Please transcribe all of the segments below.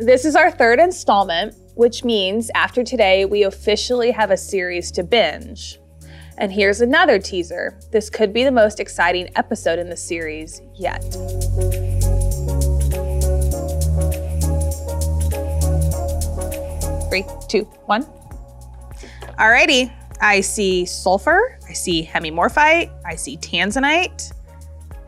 This is our third installment, which means after today, we officially have a series to binge. And here's another teaser. This could be the most exciting episode in the series yet. Three, two, one. Alrighty. I see sulfur, I see hemimorphite, I see tanzanite.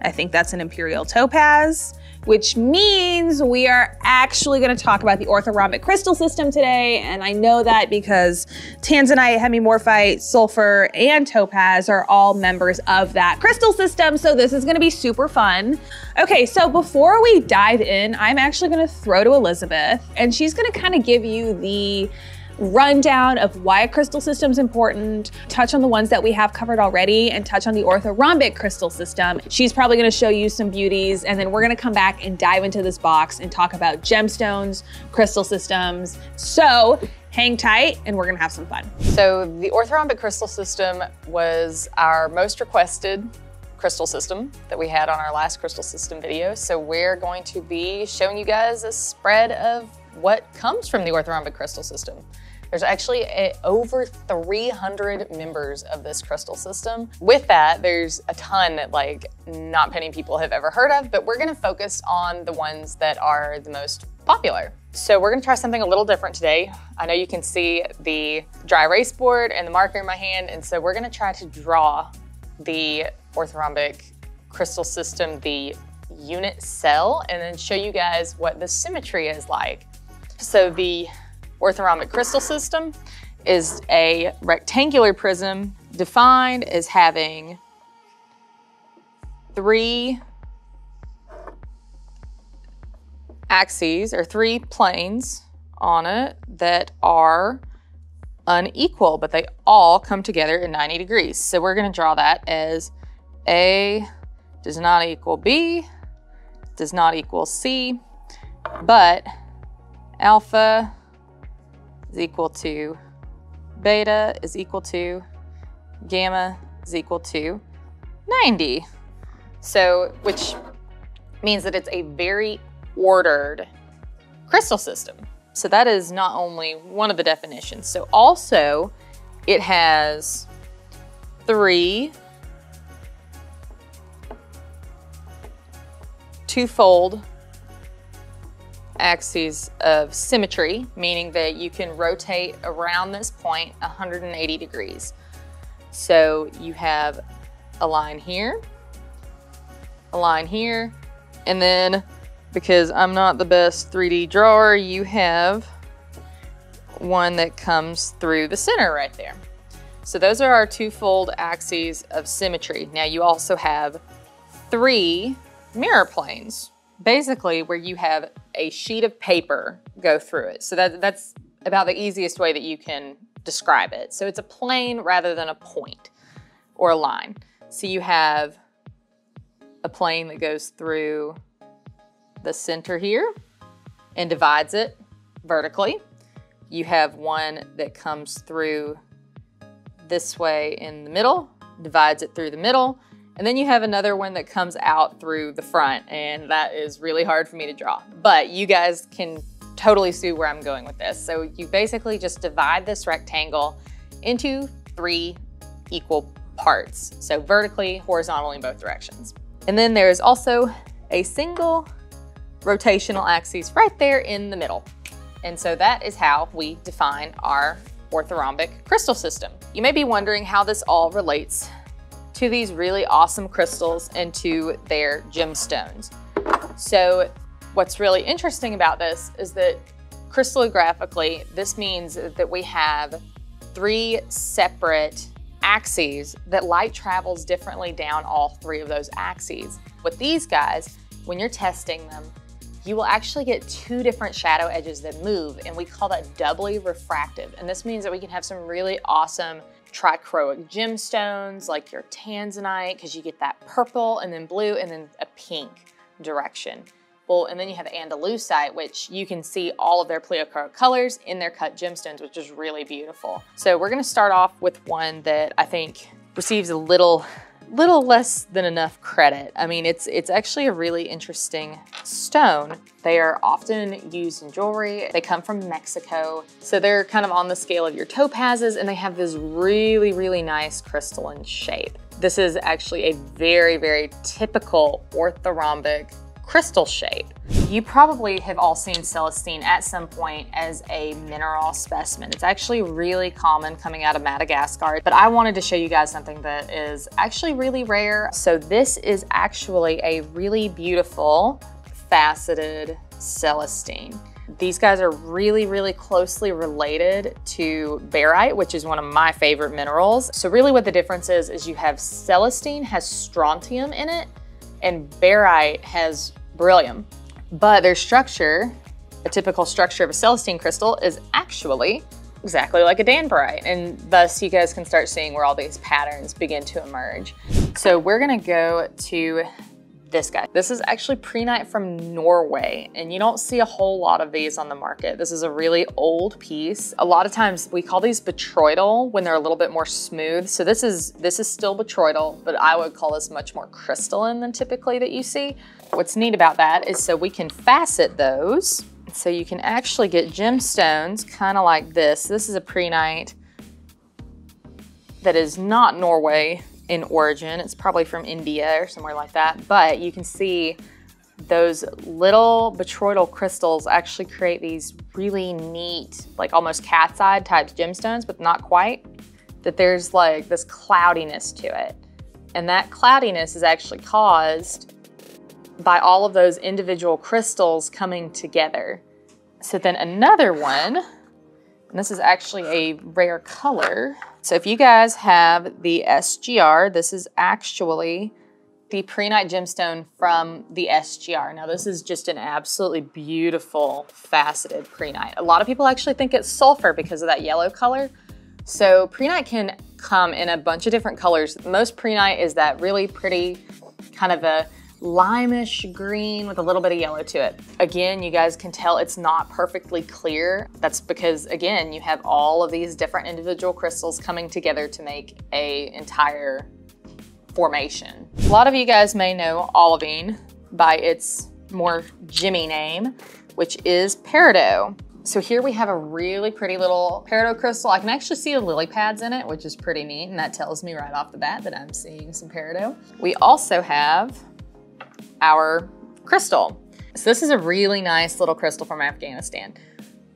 I think that's an imperial topaz which means we are actually going to talk about the orthorhombic crystal system today. And I know that because tanzanite, hemimorphite, sulfur, and topaz are all members of that crystal system. So this is going to be super fun. Okay, so before we dive in, I'm actually going to throw to Elizabeth, and she's going to kind of give you the rundown of why a crystal system is important, touch on the ones that we have covered already, and touch on the orthorhombic crystal system. She's probably gonna show you some beauties, and then we're gonna come back and dive into this box and talk about gemstones, crystal systems. So hang tight and we're gonna have some fun. So the orthorhombic crystal system was our most requested crystal system that we had on our last crystal system video. So we're going to be showing you guys a spread of what comes from the orthorhombic crystal system. There's actually a, over 300 members of this crystal system. With that, there's a ton that like not many people have ever heard of, but we're gonna focus on the ones that are the most popular. So we're gonna try something a little different today. I know you can see the dry erase board and the marker in my hand, and so we're gonna try to draw the orthorhombic crystal system, the unit cell, and then show you guys what the symmetry is like. So the orthorhombic crystal system is a rectangular prism defined as having three axes or three planes on it that are unequal, but they all come together at 90 degrees. So we're gonna draw that as A does not equal B, does not equal C, but alpha is equal to beta is equal to gamma is equal to 90. So, which means that it's a very ordered crystal system. So that is not only one of the definitions. So also it has three twofold axes of symmetry, meaning that you can rotate around this point 180 degrees. So you have a line here, a line here, and then because I'm not the best 3D drawer, you have one that comes through the center right there. So those are our twofold axes of symmetry. Now you also have three mirror planes, basically where you have a sheet of paper go through it. So that, that's about the easiest way that you can describe it. So it's a plane rather than a point or a line. So you have a plane that goes through the center here and divides it vertically. You have one that comes through this way in the middle, divides it through the middle, and then you have another one that comes out through the front and that is really hard for me to draw. But you guys can totally see where I'm going with this. So you basically just divide this rectangle into three equal parts. So vertically, horizontally in both directions. And then there's also a single rotational axis right there in the middle. And so that is how we define our orthorhombic crystal system. You may be wondering how this all relates to these really awesome crystals and to their gemstones. So what's really interesting about this is that crystallographically, this means that we have three separate axes that light travels differently down all three of those axes. With these guys, when you're testing them, you will actually get two different shadow edges that move, and we call that doubly refractive. And this means that we can have some really awesome trichroic gemstones like your tanzanite because you get that purple and then blue and then a pink direction. Well, and then you have Andalusite, which you can see all of their pleochroic colors in their cut gemstones, which is really beautiful. So we're gonna start off with one that I think receives a little little less than enough credit. I mean, it's it's actually a really interesting stone. They are often used in jewelry. They come from Mexico. So they're kind of on the scale of your topazes and they have this really, really nice crystalline shape. This is actually a very, very typical orthorhombic crystal shape. You probably have all seen celestine at some point as a mineral specimen. It's actually really common coming out of Madagascar, but I wanted to show you guys something that is actually really rare. So this is actually a really beautiful faceted celestine. These guys are really, really closely related to barite, which is one of my favorite minerals. So really what the difference is, is you have celestine has strontium in it and barite has beryllium. But their structure, a typical structure of a celestine crystal is actually exactly like a danburite. And thus you guys can start seeing where all these patterns begin to emerge. So we're gonna go to this guy. This is actually prehnite from Norway, and you don't see a whole lot of these on the market. This is a really old piece. A lot of times we call these botryoidal when they're a little bit more smooth. So this is this is still botryoidal, but I would call this much more crystalline than typically that you see. What's neat about that is so we can facet those. So you can actually get gemstones kind of like this. This is a prehnite that is not Norway in origin. It's probably from India or somewhere like that. But you can see those little botryoidal crystals actually create these really neat, like almost cat's eye type gemstones, but not quite. That there's like this cloudiness to it. And that cloudiness is actually caused by all of those individual crystals coming together. So then another one, and this is actually a rare color. So if you guys have the SGR, this is actually the prehnite gemstone from the SGR. Now this is just an absolutely beautiful faceted prehnite. A lot of people actually think it's sulfur because of that yellow color. So prehnite can come in a bunch of different colors. Most prehnite is that really pretty kind of a limeish green with a little bit of yellow to it. Again, you guys can tell it's not perfectly clear. That's because, again, you have all of these different individual crystals coming together to make a entire formation. A lot of you guys may know olivine by its more gemmy name, which is peridot. So here we have a really pretty little peridot crystal. I can actually see the lily pads in it, which is pretty neat. And that tells me right off the bat that I'm seeing some peridot. We also have our crystal. So this is a really nice little crystal from Afghanistan.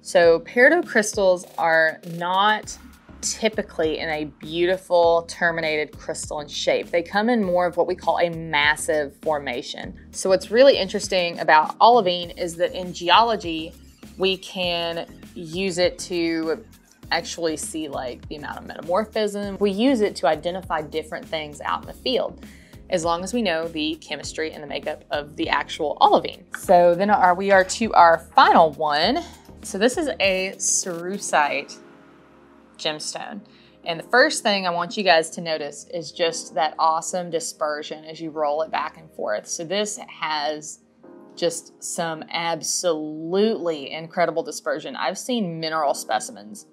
So peridot crystals are not typically in a beautiful terminated crystalline shape. They come in more of what we call a massive formation. So what's really interesting about olivine is that in geology, we can use it to actually see like the amount of metamorphism. We use it to identify different things out in the field as long as we know the chemistry and the makeup of the actual olivine. So then our, we are to our final one. So this is a cerussite gemstone. And the first thing I want you guys to notice is just that awesome dispersion as you roll it back and forth. So this has just some absolutely incredible dispersion. I've seen mineral specimens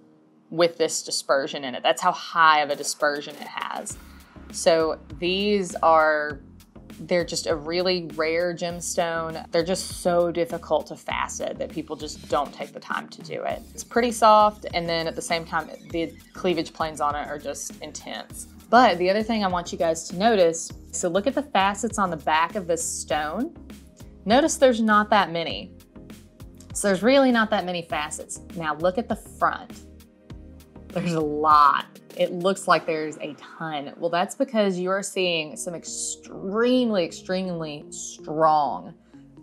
with this dispersion in it. That's how high of a dispersion it has. So these are, they're just a really rare gemstone. They're just so difficult to facet that people just don't take the time to do it. It's pretty soft, and then at the same time, the cleavage planes on it are just intense. But the other thing I want you guys to notice, so look at the facets on the back of this stone. Notice there's not that many. So there's really not that many facets. Now look at the front. There's a lot it looks like there's a ton. Well, that's because you're seeing some extremely, extremely strong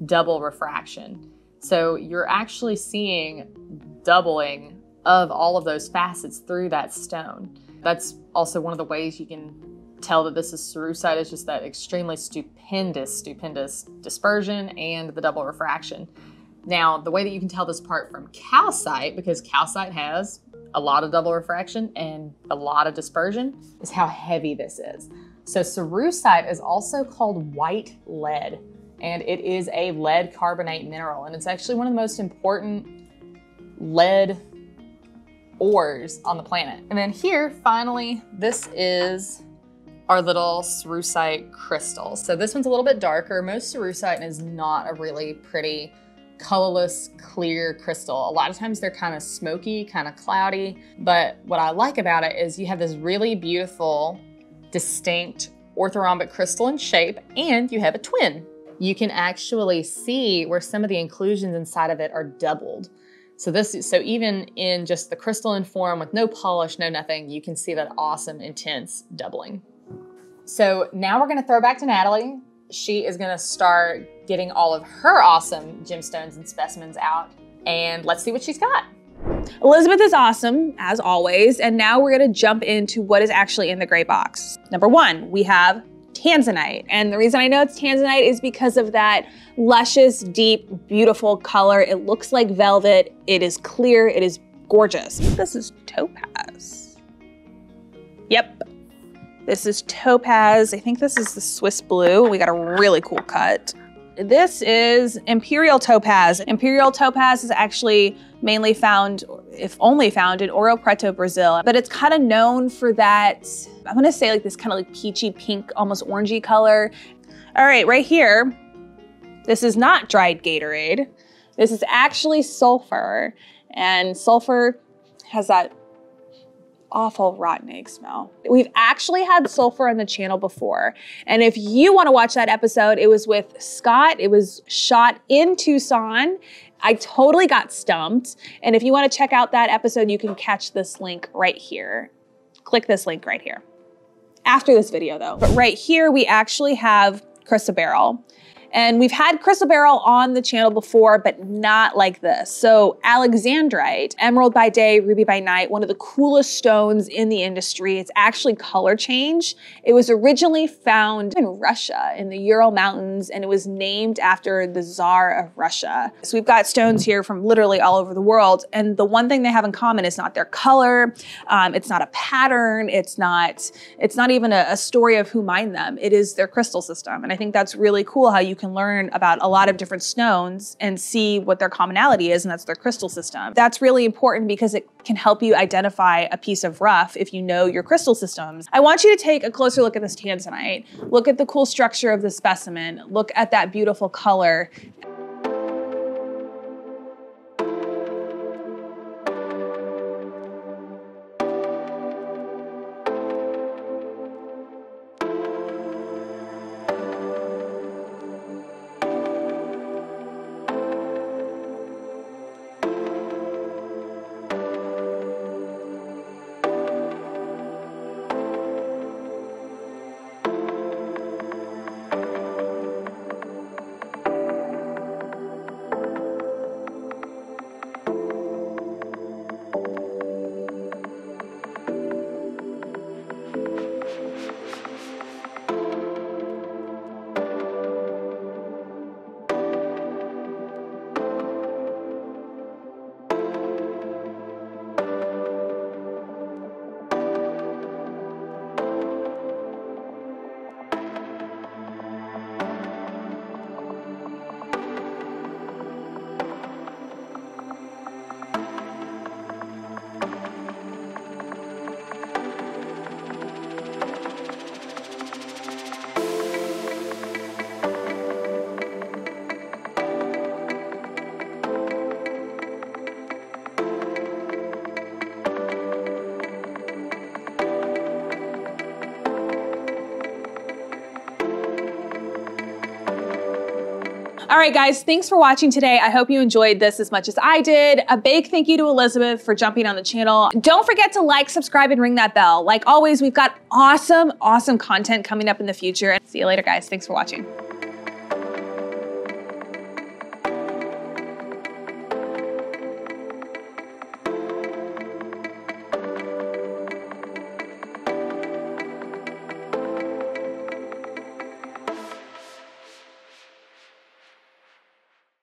double refraction. So you're actually seeing doubling of all of those facets through that stone. That's also one of the ways you can tell that this is cerussite is just that extremely stupendous, stupendous dispersion and the double refraction. Now, the way that you can tell this part from calcite, because calcite has a lot of double refraction and a lot of dispersion is how heavy this is. So cerussite is also called white lead and it is a lead carbonate mineral and it's actually one of the most important lead ores on the planet. And then here, finally, this is our little cerussite crystals. So this one's a little bit darker. Most cerussite is not a really pretty colorless, clear crystal. A lot of times they're kind of smoky, kind of cloudy. But what I like about it is you have this really beautiful, distinct orthorhombic crystalline shape, and you have a twin. You can actually see where some of the inclusions inside of it are doubled. So this, so even in just the crystalline form with no polish, no nothing, you can see that awesome, intense doubling. So now we're gonna throw back to Natalie. She is gonna start getting all of her awesome gemstones and specimens out. And let's see what she's got. Elizabeth is awesome, as always, and now we're gonna jump into what is actually in the gray box. Number one, we have tanzanite. And the reason I know it's tanzanite is because of that luscious, deep, beautiful color. It looks like velvet. It is clear. It is gorgeous. This is topaz. Yep, this is topaz. I think this is the Swiss blue. We got a really cool cut. This is imperial topaz. Imperial topaz is actually mainly found, if only found, in Ouro Preto, Brazil. But it's kind of known for that, I'm gonna say like this kind of like peachy pink, almost orangey color. All right, right here, this is not dried Gatorade. This is actually sulfur. And sulfur has that awful rotten egg smell. We've actually had sulfur on the channel before. And if you want to watch that episode, it was with Scott. It was shot in Tucson. I totally got stumped. And if you want to check out that episode, you can catch this link right here. Click this link right here. After this video though. But right here, we actually have chrysoberyl. And we've had crystal chrysoberyl on the channel before, but not like this. So alexandrite, emerald by day, ruby by night, one of the coolest stones in the industry. It's actually color change. It was originally found in Russia in the Ural Mountains, and it was named after the Tsar of Russia. So we've got stones here from literally all over the world. And the one thing they have in common is not their color. Um, it's not a pattern. It's not, it's not even a, a story of who mined them. It is their crystal system. And I think that's really cool how you can can learn about a lot of different stones and see what their commonality is, and that's their crystal system. That's really important because it can help you identify a piece of rough if you know your crystal systems. I want you to take a closer look at this tanzanite. Look at the cool structure of the specimen. Look at that beautiful color All right, guys, thanks for watching today. I hope you enjoyed this as much as I did. A big thank you to Elizabeth for jumping on the channel. Don't forget to like, subscribe, and ring that bell. Like always, we've got awesome, awesome content coming up in the future. See you later, guys. Thanks for watching.